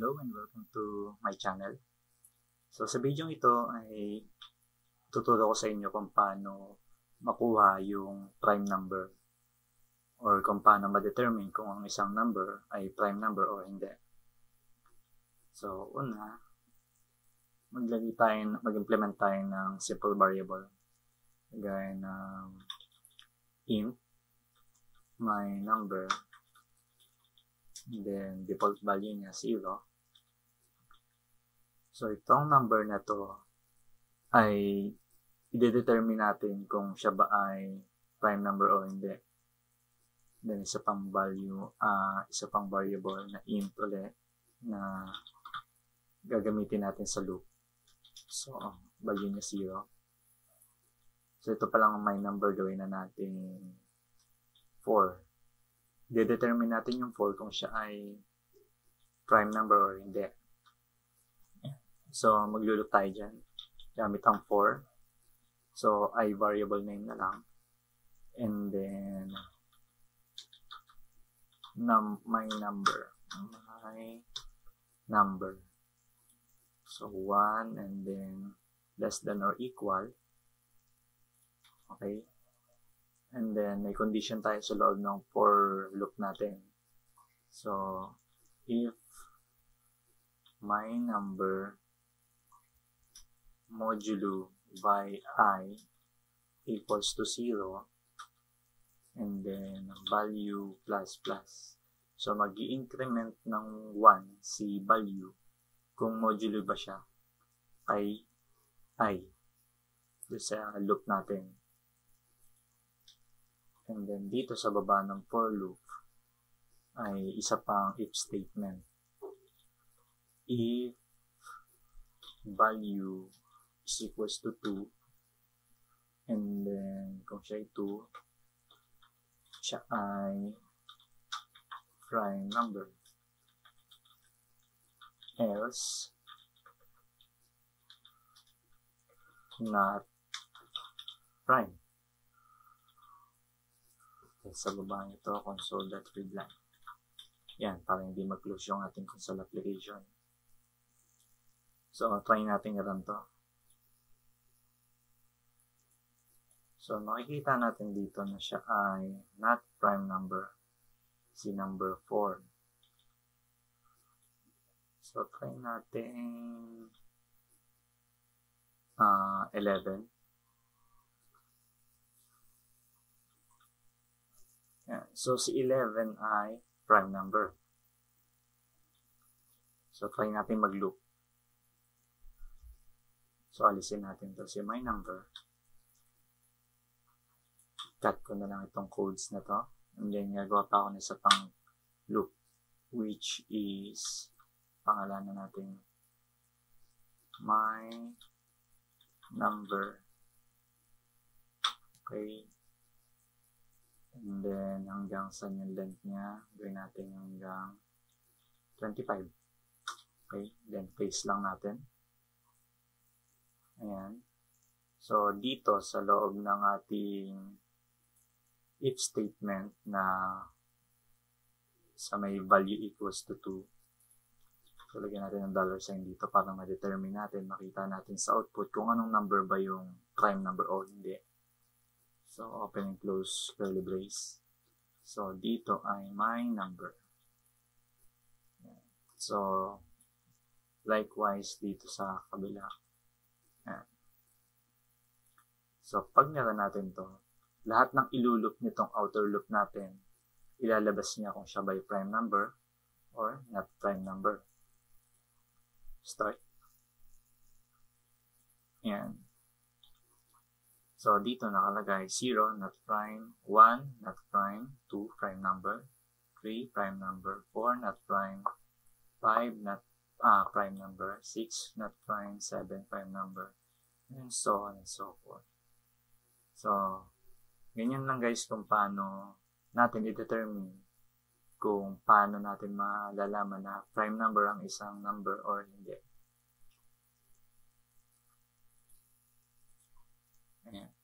Hello and welcome to my channel. So sa video ito ay tuturo ko sa inyo kung paano makuha yung prime number or kung paano ma-determine kung ang isang number ay prime number o hindi. So una, maglagay tayo, mag-implement tayo ng simple variable gaya ng int my number then default value niya 0 so itong number na to ay i-determine natin kung siya ba ay prime number o hindi. Then isa pang value uh, isa pang variable na int ulit na gagamitin natin sa loop. So value niya 0 so ito pa lang my number gawin na natin 4 de-determine natin yung 4 kung siya ay prime number or hindi. So, maglulot tayo dyan. Gamit ang 4. So, i variable name na lang. And then, num my number. My number. So, 1 and then less than or equal. Okay. And then, may condition tayo sa loob ng for loop natin. So, if my number modulo by i equals to 0 and then value plus plus. So, mag increment ng 1 si value kung modulo ba siya kay i. Doon sa loop natin. And then dito sa baba ng for loop ay isa pang if statement. If value is equals to 2 and then kung siya ay 2 siya ay prime number else not prime Okay, sa baba nito, console.readline. Yan, para hindi mag-close yung ating console application. So, try natin i-run to. So, makikita natin dito na siya ay not prime number. Si number 4. So, try natin uh, 11. Yan. So, si 11 ay prime number. So, try natin mag-loop. So, alisin natin to si my number. Cut ko na lang itong codes na to. And then, gagawa pa ako na sa pang loop which is pangalanan natin my number. Okay. And then, hanggang saan yung length niya, gawin natin hanggang 25. Okay, then paste lang natin. Ayan. So, dito sa loob ng ating if statement na sa may value equals to 2, so lagyan natin ng dollar sign dito para ma-determine natin, makita natin sa output kung anong number ba yung prime number o hindi. So, open and close curly brace. So, dito ay my number. So, likewise dito sa kabila. So, pag nara natin to, lahat ng ilulup nitong outer loop natin, ilalabas niya kung siya by prime number or not prime number. Start. Yan. So, dito nakalagay 0, not prime, 1, not prime, 2, prime number, 3, prime number, 4, not prime, 5, not ah, prime number, 6, not prime, 7, prime number, and so on and so forth. So, Ganyan lang guys kung paano natin i-determine kung paano natin malalaman na prime number ang isang number or hindi. Ayan.